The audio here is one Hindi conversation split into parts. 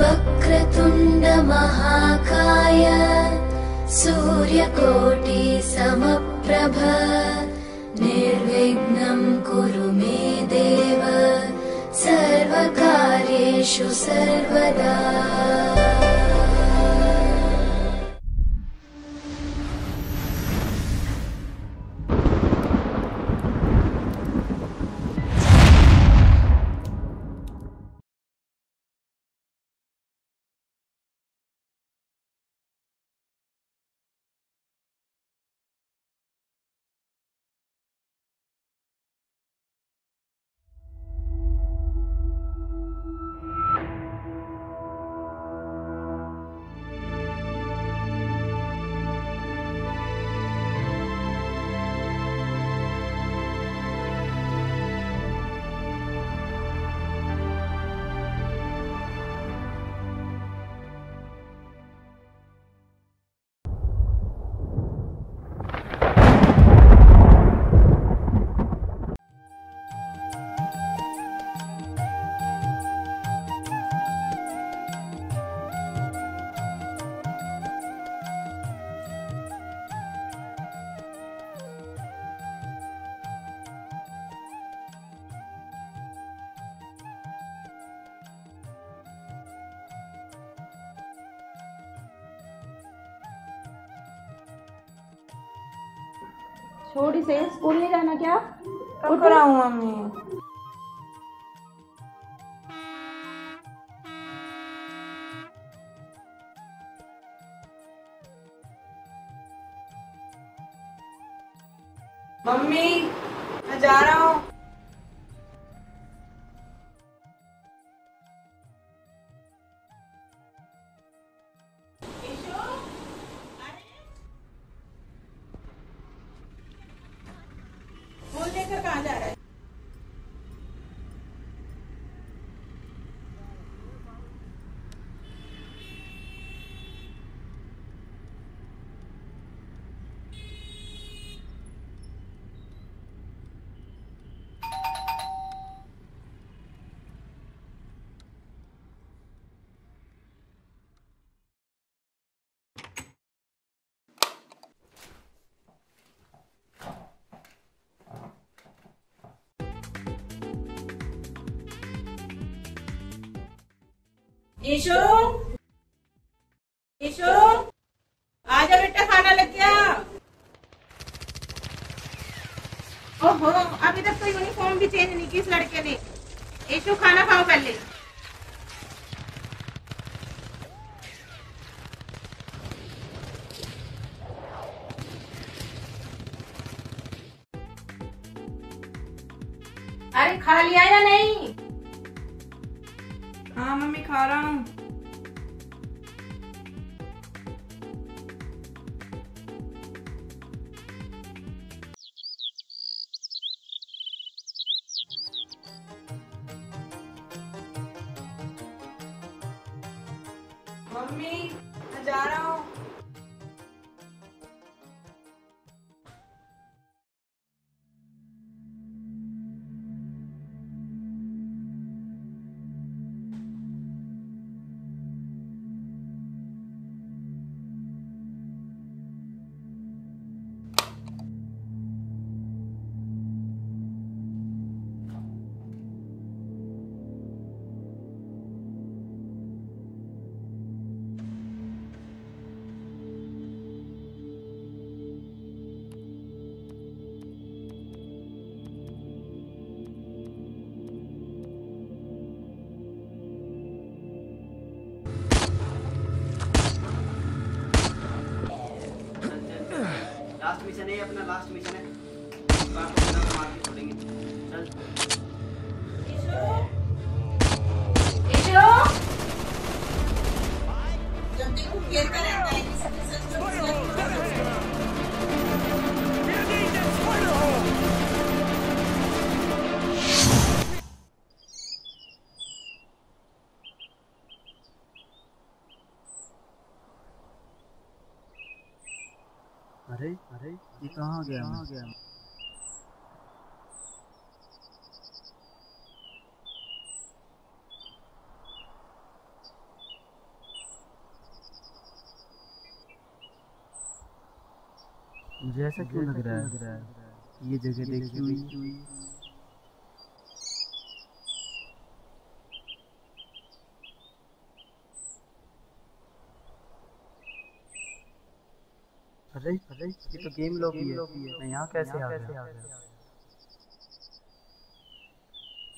वक्रतुण्डमहाकाय सूर्यकोटि समप्रभ। निर्विघ्नं कुरु मे देव सर्वकार्येषु सर्वदा छोड़ी से स्कूल नहीं जाना क्या? कब मम्मी मम्मी? ईशु ईशु आजा बेटा खाना लेके आ ओहो, अभी तक तो यूनिफॉर्म भी चेंज नहीं की लड़के ने। ईशु, खाना खाओ पहले। अरे, खा लिया या नहीं? हाँ अपना लास्ट मिशन ये कहाँ गया मैं? गया मुझे ऐसा क्यों लग रहा है? ये जगह देखी हुई। अरे अरे ये तो गेम लॉबी है। मैं यहाँ कैसे आ गया?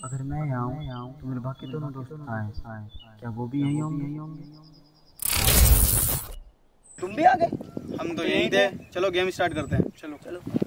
अगर मैं यहाँ हूँ तो मेरे बाकी दोनों दोस्त आए। आए क्या वो भी यहीं होंगे? यहीं होंगे तुम भी आ गए? हम तो यहीं थे। चलो गेम स्टार्ट करते हैं। चलो। चलो।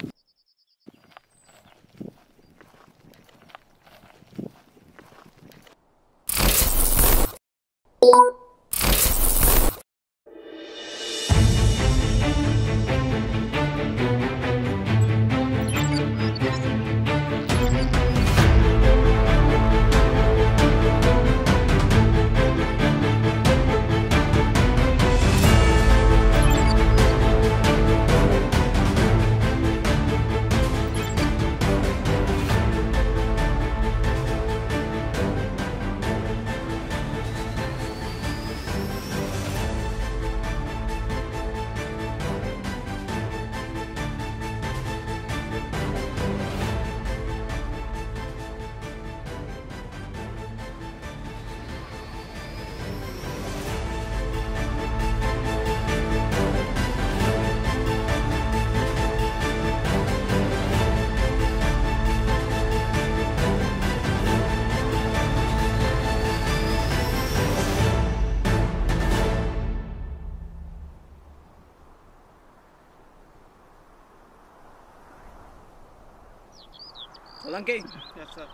सोलंकी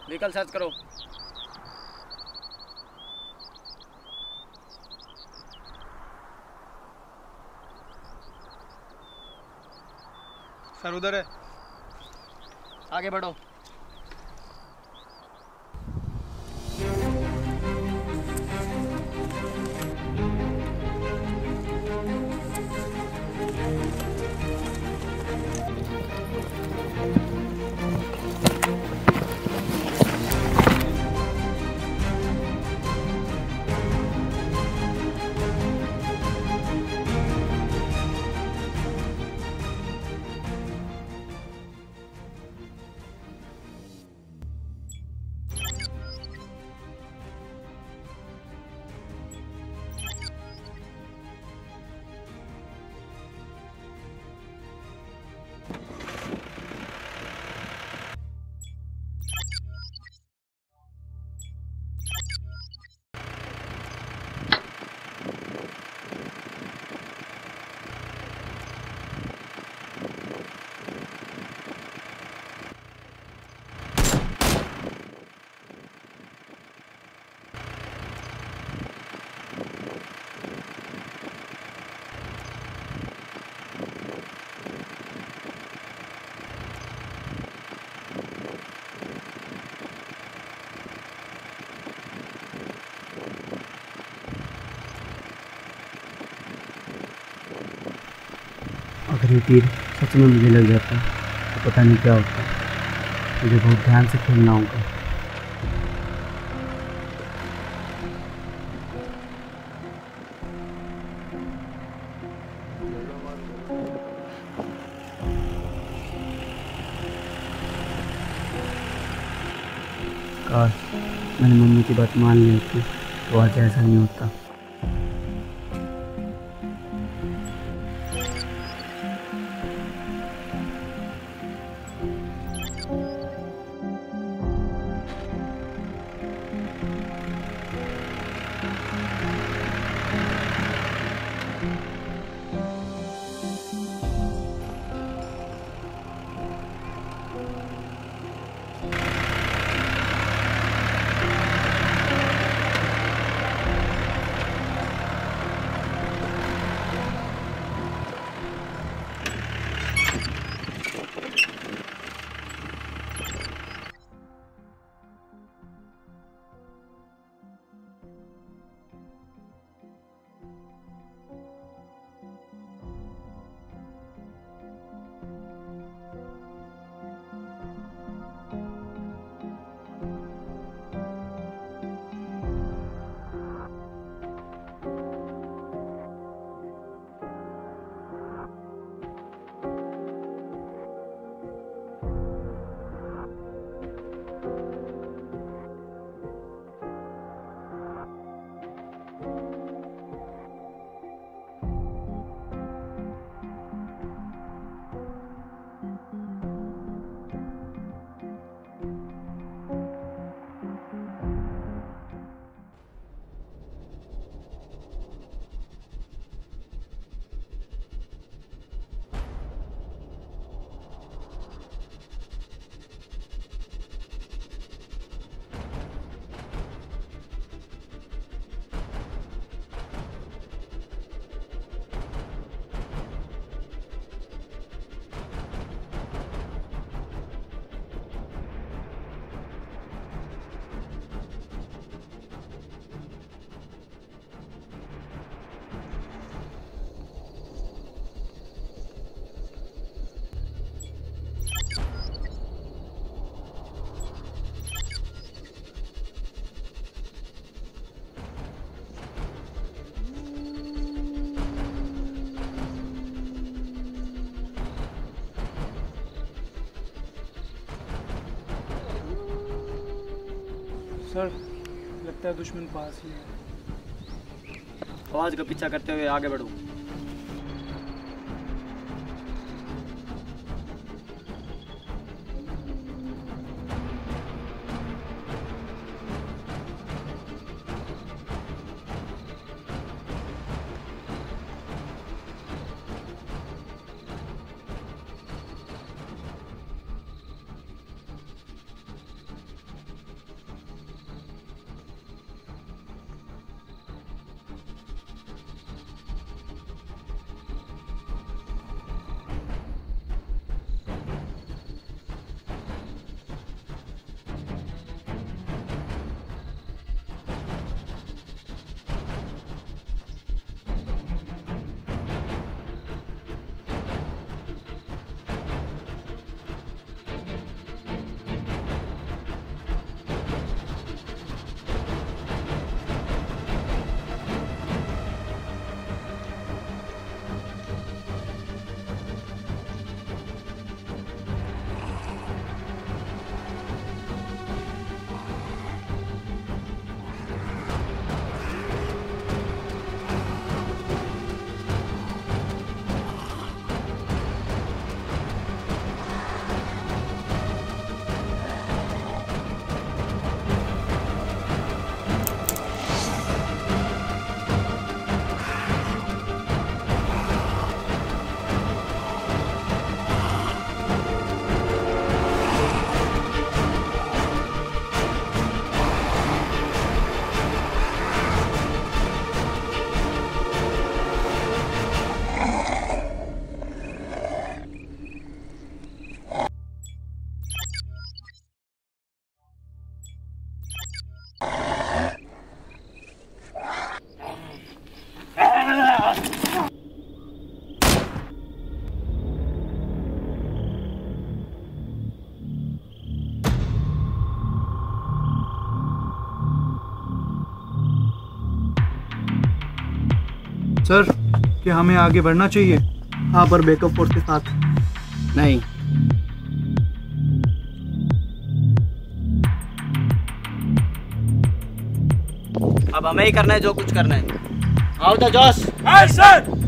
व्हीकल सर्च करो। सर उधर है। आगे बढ़ो। अगर तीर सच में मुझे लग जाता तो पता नहीं क्या होता। मुझे बहुत ध्यान से खेलना होगा। काश मैंने मम्मी की बात मान ली थी तो आज ऐसा नहीं होता। सर लगता है दुश्मन पास ही है। आवाज़ का पीछा करते हुए आगे बढ़ो। सर क्या हमें आगे बढ़ना चाहिए? आप और बैकअप फोर्स के साथ। नहीं। अब हमें ही करना है जो कुछ करना है। आओ तो जॉस सर